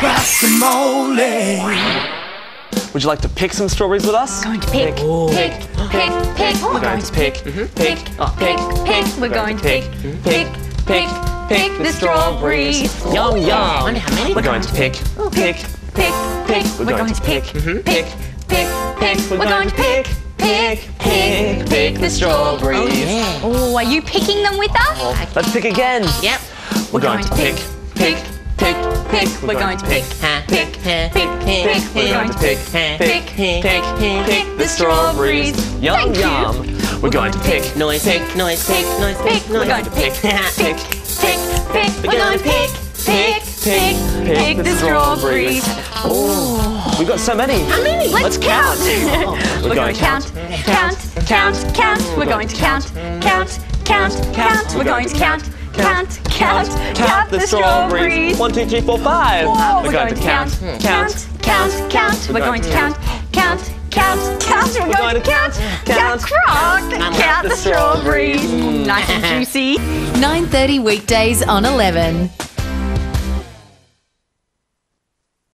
Crocamole. Would you like to pick some strawberries with us? Going to pick, pick, pick, pick. We're going to pick, pick, pick, pick. We're going to pick, pick, pick, pick the strawberries. Yum yum. Wonder how many We're going to pick, pick, Pick, pick. We're going to pick, pick, pick, pick. We're going to pick, pick, pick, pick the strawberries. Oh, yeah. Oh, are you picking them with us? Let's pick again. Yep. We're going to pick, pick, pick, pick. We're going to pick, pick, pick, pick. We're going to pick, pick, pick, pick the strawberries. Yum yum. We're going to pick, Noise, Pick, noise, pick, noise, pick. pick, We're noise. going to pick, pick, pick, pick. We're going to pick, pick, pick, pick the strawberries. Oh. We've got so many. How many? Let's count. We're going to count, count, count, count. We're going to count, count, count, count. We're going to count, count, count, count the strawberries. One, two, three, four, five. Whoa, We're going to count, hmm. count, count, count. We're going to count, count, count, count. We're going to count, count, count, count the strawberries. Nice and juicy. 9:30 weekdays on 11.